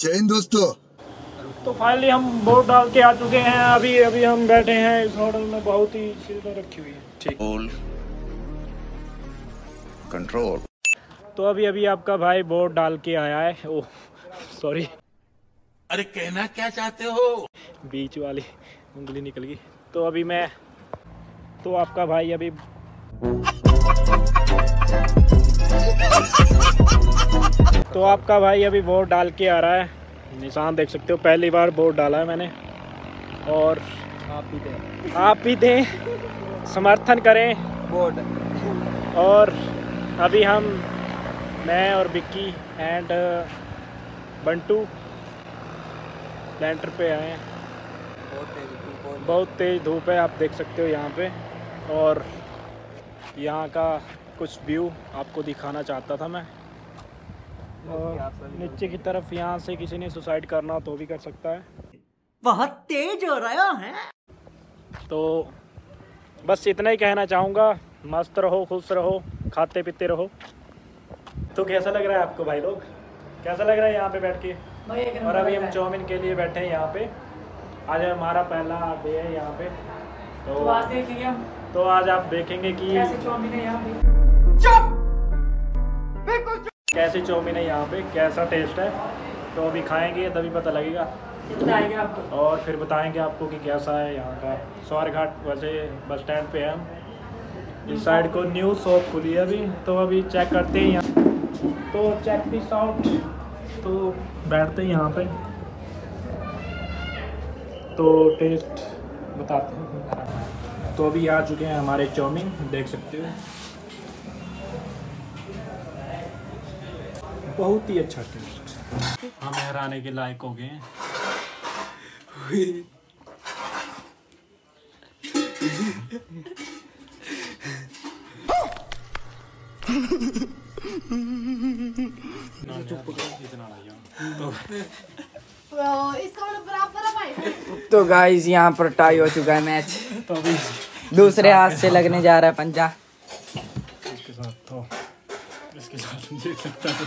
जय हिंद दोस्तों। तो फाइनली हम वोट डाल के आ चुके हैं। अभी अभी हम बैठे हैं इस होटल में। बहुत ही चीज़ें रखी हुई है। ठीक। कंट्रोल तो अभी अभी आपका भाई वोट डाल के आया है। ओह सॉरी अरे कहना क्या चाहते हो? बीच वाली उंगली निकल गई। तो अभी मैं तो आपका भाई अभी तो आपका भाई अभी वोट डाल के आ रहा है। निशान देख सकते हो पहली बार वोट डाला है मैंने। और आप भी दें। आप भी दें समर्थन करें। वोट और अभी हम मैं और बिक्की एंड बंटू लेंटर पे आए हैं। बहुत तेज़ धूप है आप देख सकते हो यहाँ पे। और यहाँ का कुछ व्यू आपको दिखाना चाहता था मैं। और नीचे की तरफ़ यहाँ से किसी ने सुसाइड करना तो भी कर सकता है। बहुत तेज हो रहा है। तो बस इतना ही कहना चाहूँगा। मस्त रहो खुश रहो खाते पीते रहो। तो कैसा लग रहा है आपको भाई लोग? कैसा लग रहा है यहाँ पे बैठ के? और अभी हम चौमिन के लिए बैठे हैं यहाँ पे। आज हमारा पहला डे है यहाँ पे। तो तो आज देखेंगे हम। तो आज आप देखेंगे कि कैसे चाउमीन है यहाँ पे। कैसी चाउमीन है यहाँ पे कैसा टेस्ट है तो अभी खाएँगे तभी पता लगेगा। बताएँगे आपको। और फिर बताएँगे आपको कि कैसा है यहाँ का। सौर घाट वैसे बस स्टैंड पे है हम। इस साइड को न्यू शॉप खुली है अभी तो अभी चेक करते हैं यहाँ। तो चेक दिस आउट तो बैठते हैं यहाँ पे। तो टेस्ट बताते हैं। तो अभी आ चुके हैं हमारे चाउमीन देख सकते हो। बहुत ही अच्छा टेस्ट। हम हैराने के लायक हो गए। इसका बराबर भाई तो गाइस यहाँ पर टाई हो चुका है मैच तो दूसरे हाथ से लगने जा रहा है पंजा। इसके साथ तो इसके साथ देख सकता है।